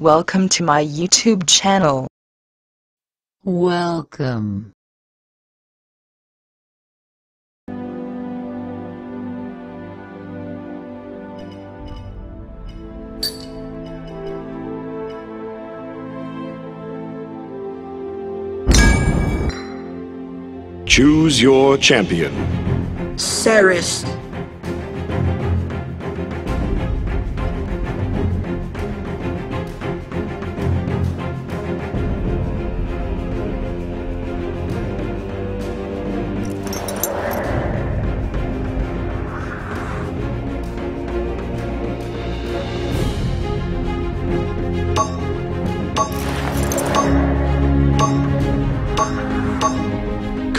Welcome to my YouTube channel. Welcome. Choose your champion. Seris.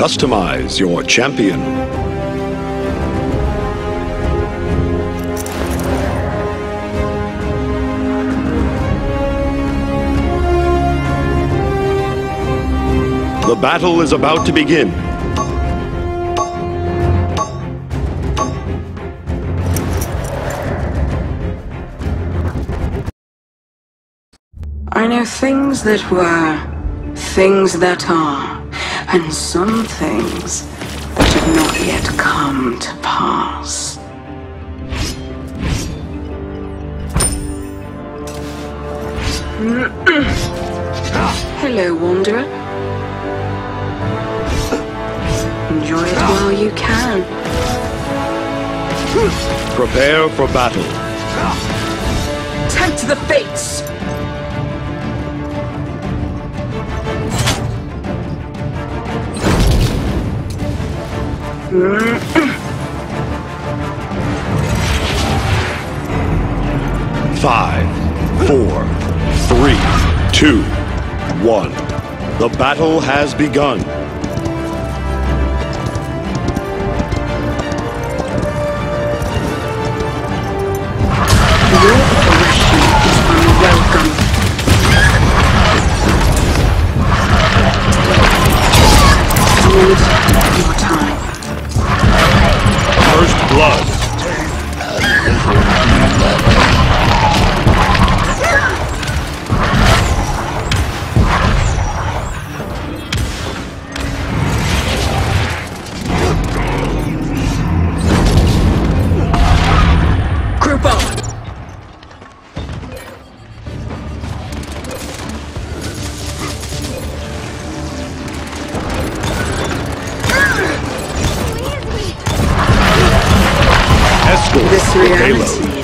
Customize your champion. The battle is about to begin. I know things that were, things that are, and some things that have not yet come to pass. Hello, Wanderer. Enjoy it while you can. Prepare for battle. Tempt the fates! Five, four, three, two, one. The battle has begun. Your is unwelcome. Reality payload.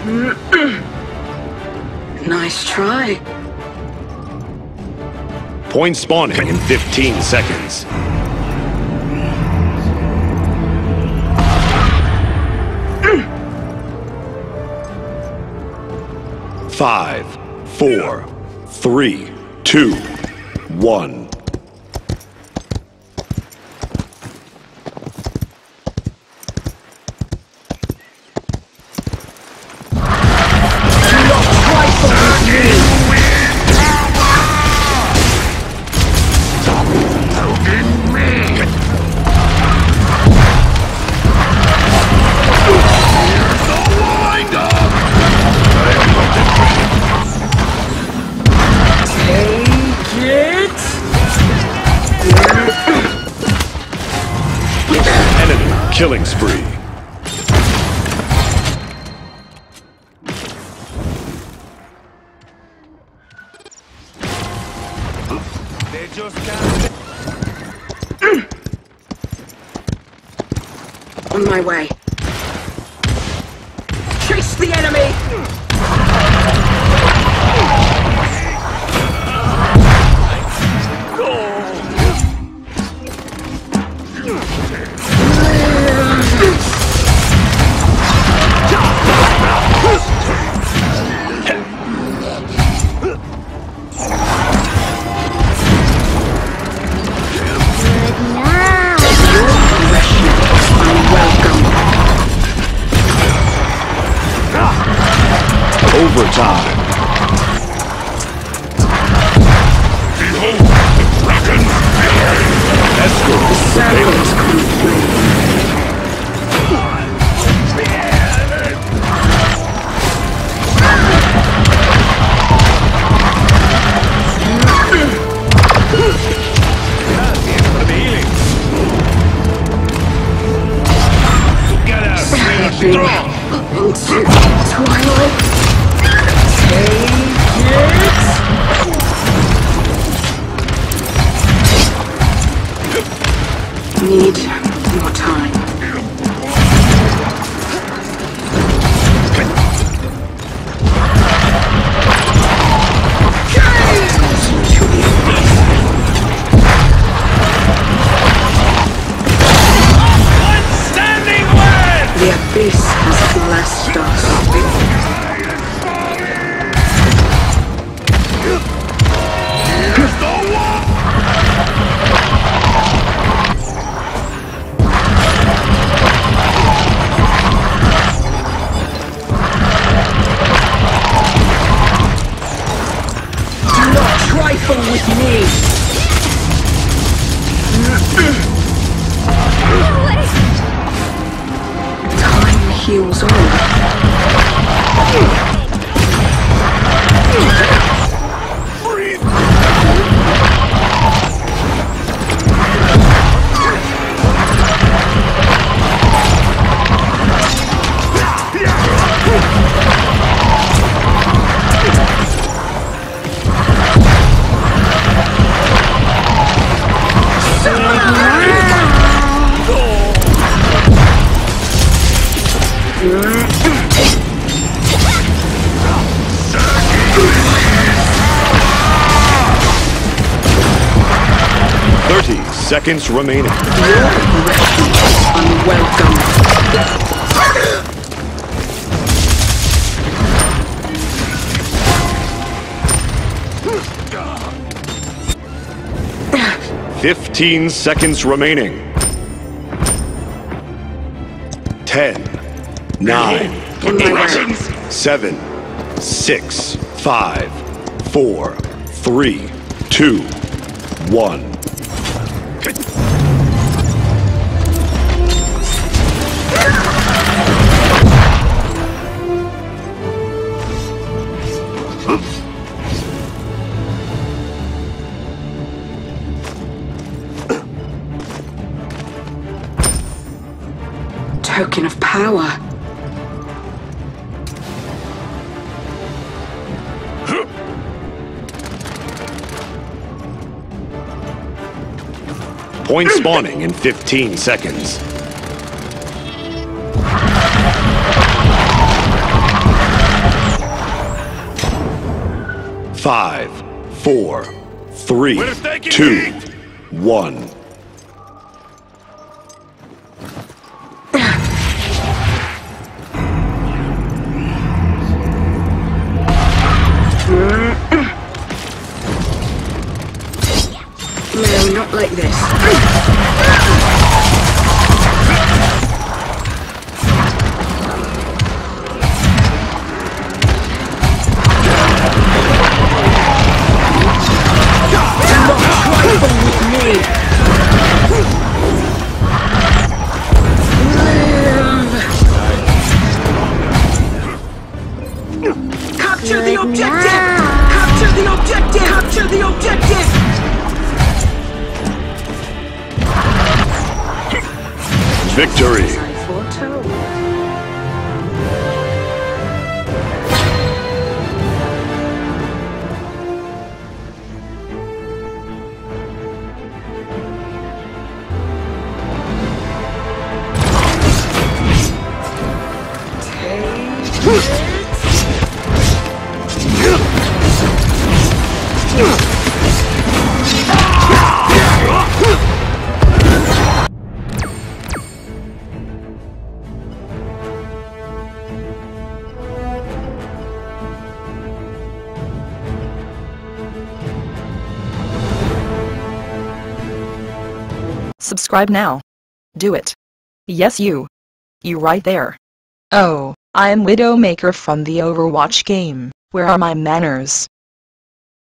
Nice try. Point spawning in 15 seconds. Five, four, three, two, one. Killing spree. On my way. Chase the enemy! Escort Circles with me! Time heals all. Thirty seconds remaining. Your aggression is unwelcome. Fifteen seconds remaining. Ten, nine, way. seven, six, five, four, three, two, one. token of power. Point spawning in 15 seconds. Five, four, three, two, one. Like this. Victory! Subscribe now. Do it. Yes you. You right there. Oh, I am Widowmaker from the Overwatch game. Where are my manners?